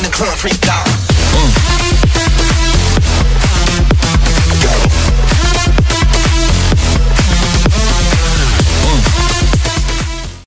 in the club freaked out.